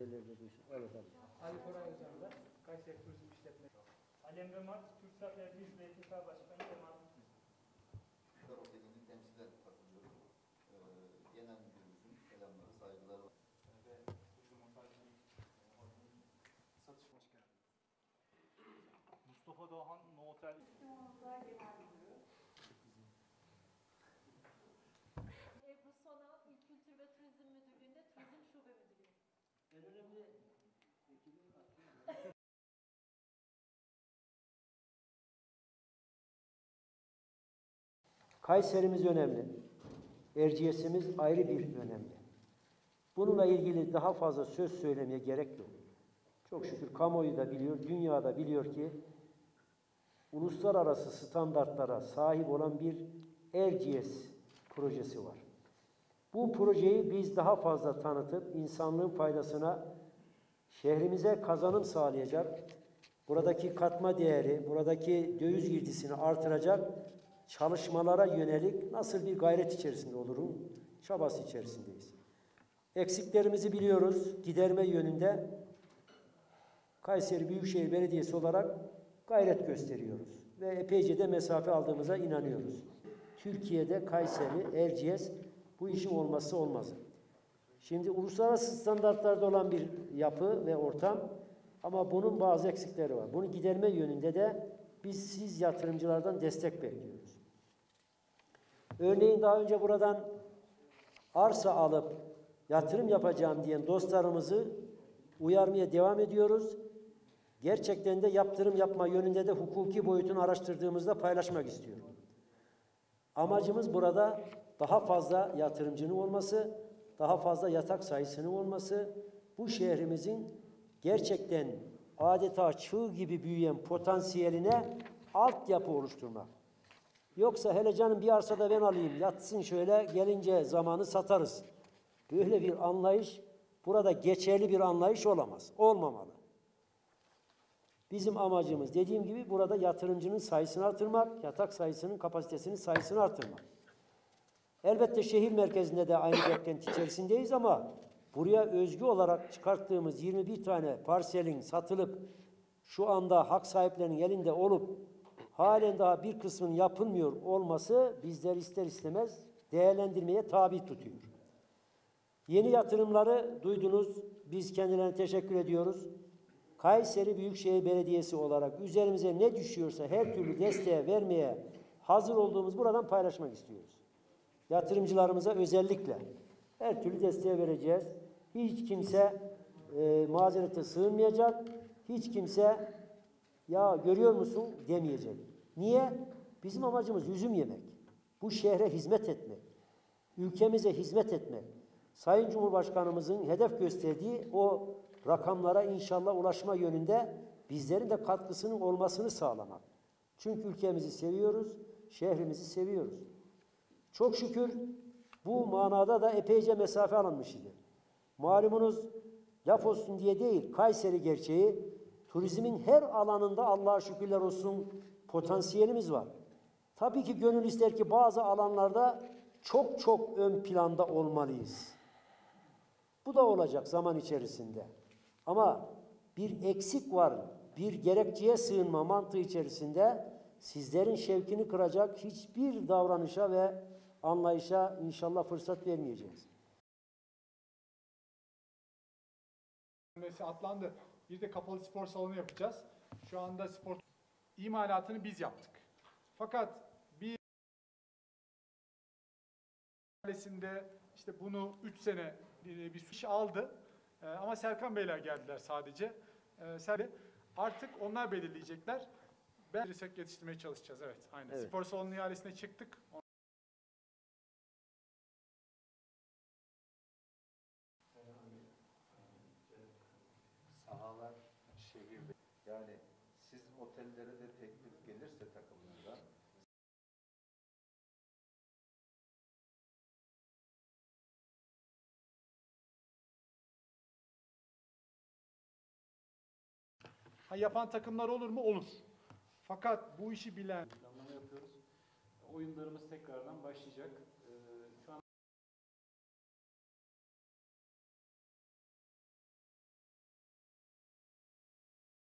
Ali Koray Hocam da Kayseri Turizm İşletme. Ali Emre Mart, Türksat Erdiz BTK Başkanı Kemal Kayserimiz önemli. Erciyesimiz ayrı bir önemli. Bununla ilgili daha fazla söz söylemeye gerek yok. Çok şükür kamuoyu da biliyor, dünya da biliyor ki uluslararası standartlara sahip olan bir Erciyes projesi var. Bu projeyi biz daha fazla tanıtıp insanlığın faydasına şehrimize kazanım sağlayacak, buradaki katma değeri, buradaki döviz girdisini artıracak çalışmalara yönelik nasıl bir gayret içerisinde olurum? Çabası içerisindeyiz. Eksiklerimizi biliyoruz. Giderme yönünde Kayseri Büyükşehir Belediyesi olarak gayret gösteriyoruz. Ve epeyce de mesafe aldığımıza inanıyoruz. Türkiye'de Kayseri, Erciyes bu işin olmazsa olmazı. Şimdi uluslararası standartlarda olan bir yapı ve ortam ama bunun bazı eksikleri var. Bunu giderme yönünde de biz siz yatırımcılardan destek bekliyoruz. Örneğin daha önce buradan arsa alıp yatırım yapacağım diyen dostlarımızı uyarmaya devam ediyoruz. Gerçekten de yaptırım yapma yönünde de hukuki boyutunu araştırdığımızda paylaşmak istiyorum. Amacımız burada daha fazla yatırımcının olması, daha fazla yatak sayısının olması, bu şehrimizin gerçekten adeta çığ gibi büyüyen potansiyeline altyapı oluşturmak. Yoksa hele canım bir arsada ben alayım, yatsın şöyle gelince zamanı satarız. Böyle bir anlayış burada geçerli bir anlayış olamaz, olmamalı. Bizim amacımız dediğim gibi burada yatırımcının sayısını artırmak, yatak sayısının kapasitesinin sayısını artırmak. Elbette şehir merkezinde de aynı beklenti içerisindeyiz ama buraya özgü olarak çıkarttığımız 21 tane parselin satılıp şu anda hak sahiplerinin elinde olup halen daha bir kısmının yapılmıyor olması bizler ister istemez değerlendirmeye tabi tutuyor. Yeni yatırımları duydunuz. Biz kendilerine teşekkür ediyoruz. Kayseri Büyükşehir Belediyesi olarak üzerimize ne düşüyorsa her türlü desteğe vermeye hazır olduğumuz buradan paylaşmak istiyoruz. Yatırımcılarımıza özellikle her türlü desteğe vereceğiz. Hiç kimse e, mazerete sığınmayacak. Hiç kimse ya görüyor musun demeyecek. Niye? Bizim amacımız üzüm yemek. Bu şehre hizmet etmek. Ülkemize hizmet etmek. Sayın Cumhurbaşkanımızın hedef gösterdiği o rakamlara inşallah ulaşma yönünde bizlerin de katkısının olmasını sağlamak. Çünkü ülkemizi seviyoruz, şehrimizi seviyoruz. Çok şükür bu manada da epeyce mesafe alınmış idi. Malumunuz laf olsun diye değil, Kayseri gerçeği turizmin her alanında Allah'a şükürler olsun potansiyelimiz var. Tabii ki gönül ister ki bazı alanlarda çok çok ön planda olmalıyız. Bu da olacak zaman içerisinde. Ama bir eksik var, bir gerekçeye sığınma mantığı içerisinde sizlerin şevkini kıracak hiçbir davranışa ve anlayışa inşallah fırsat vermeyeceğiz. Hamlesi atlandı. Bir de kapalı spor salonu yapacağız. Şu anda spor imalatını biz yaptık. Fakat bir mahallesinde işte bunu 3 sene bir, iş aldı. Ee, ama Serkan Beyler geldiler sadece. Ee, artık onlar belirleyecekler. Ben yetiştirmeye çalışacağız. Evet, aynen. Evet. Spor salonu ihalesine çıktık. Yani siz otellere de teklif gelirse takımlardan Ha, yapan takımlar olur mu? Olur. Fakat bu işi bilen Planlama yapıyoruz. Oyunlarımız tekrardan başlayacak.